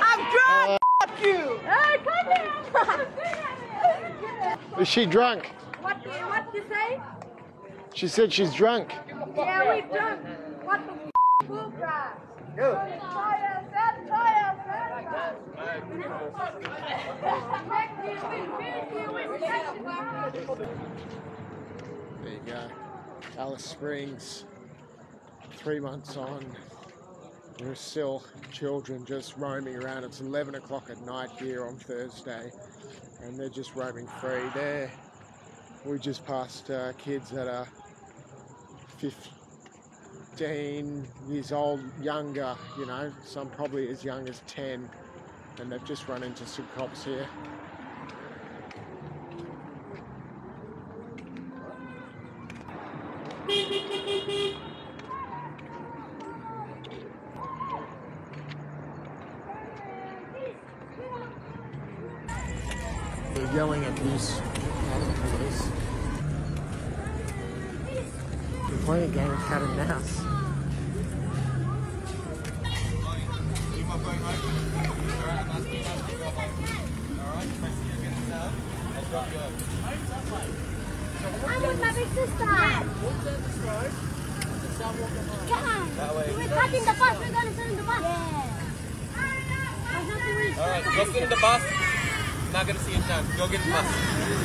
I'm drunk. Uh, Fuck you. Hey, come Is she drunk? What do you, what you say? She said she's drunk. Yeah, we drunk. What the f***, fool crap? Go. Try us, that, try us, There you go. Alice Springs, three months on. There are still children just roaming around. It's 11 o'clock at night here on Thursday, and they're just roaming free. There, we just passed uh, kids that are 15 years old, younger, you know, some probably as young as 10, and they've just run into some cops here. They're yelling abuse at the police. They're playing a game of cat and mouse. I'm with my big sister. Come. We're taking the bus. We're going to sit in the bus. Yeah. Alright, go sit in the bus. Not gonna see you now. Go get the bus.